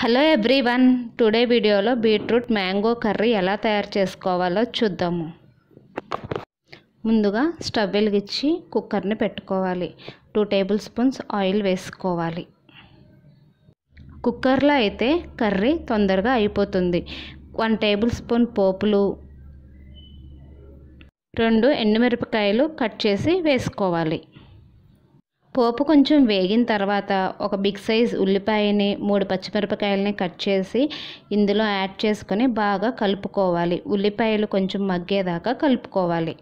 Hello everyone today వీడియోలో beetroot mango curry ఎలా తయారు చేసుకోవాలో చూద్దాము. ముందుగా స్టవ్ వెలిగించి కుక్కర్ని పెట్టుకోవాలి. టూ టేబుల్ స్పూన్స్ ఆయిల్ వేసుకోవాలి. కుక్కర్లో అయితే కర్రీ తొందరగా అయిపోతుంది. వన్ టేబుల్ స్పూన్ పోపులు రెండు ఎండుమిరపకాయలు కట్ చేసి వేసుకోవాలి. పోపు కొంచెం వేగిన తర్వాత ఒక బిగ్ సైజ్ ఉల్లిపాయని మూడు పచ్చిమిరపకాయలని కట్ చేసి ఇందులో యాడ్ చేసుకొని బాగా కలుపుకోవాలి. ఉల్లిపాయలు కొంచెం మగ్గేదాకా కలుపుకోవాలి.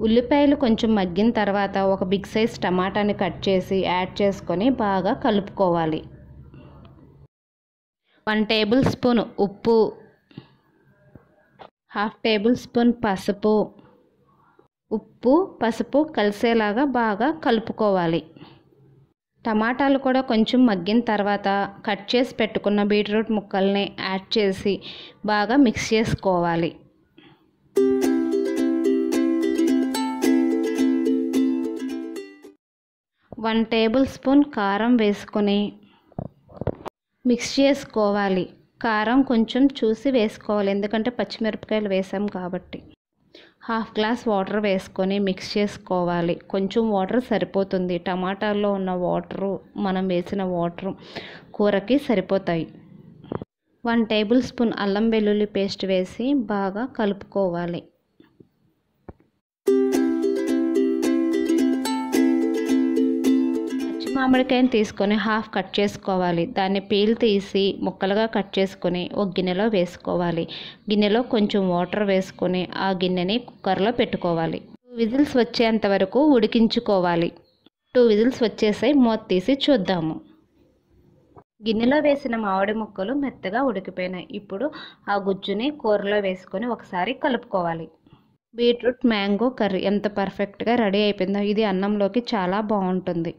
ఉల్లిపాయలు కొంచెం మగ్గిన తర్వాత ఒక బిగ్ సైజ్ టమాటాని కట్ చేసి యాడ్ చేసుకొని బాగా కలుపుకోవాలి. వన్ టేబుల్ స్పూన్ ఉప్పు హాఫ్ టేబుల్ స్పూన్ పసుపు ఉప్పు పసుపు కలిసేలాగా బాగా కలుపుకోవాలి. టమాటాలు కూడా కొంచెం మగ్గిన తర్వాత కట్ చేసి పెట్టుకున్న బీట్రూట్ ముక్కల్ని యాడ్ చేసి బాగా మిక్స్ చేసుకోవాలి. వన్ టేబుల్ స్పూన్ కారం వేసుకొని మిక్స్ చేసుకోవాలి. కారం కొంచెం చూసి వేసుకోవాలి. ఎందుకంటే పచ్చిమిరపకాయలు వేసాం కాబట్టి. హాఫ్ గ్లాస్ వాటర్ వేసుకొని మిక్స్ చేసుకోవాలి. కొంచెం వాటర్ సరిపోతుంది. టమాటాల్లో ఉన్న వాటరు మనం వేసిన వాటరు కూరకి సరిపోతాయి. వన్ టేబుల్ స్పూన్ అల్లం వెల్లుల్లి పేస్ట్ వేసి బాగా కలుపుకోవాలి. మామిడికాయని తీసుకొని హాఫ్ కట్ చేసుకోవాలి. దాన్ని పీల్ తీసి ముక్కలుగా కట్ చేసుకొని ఒక గిన్నెలో వేసుకోవాలి. గిన్నెలో కొంచెం వాటర్ వేసుకొని ఆ గిన్నెని కుక్కర్లో పెట్టుకోవాలి. టూ విజిల్స్ వచ్చేంత వరకు ఉడికించుకోవాలి. టూ విజిల్స్ వచ్చేసాయి మూత తీసి చూద్దాము. గిన్నెలో వేసిన మామిడి ముక్కలు మెత్తగా ఉడికిపోయినాయి. ఇప్పుడు ఆ గుజ్జుని కూరలో వేసుకొని ఒకసారి కలుపుకోవాలి. బీట్రూట్ మ్యాంగో కర్రీ ఎంత పర్ఫెక్ట్గా రెడీ అయిపోయిందో ఇది అన్నంలోకి చాలా బాగుంటుంది.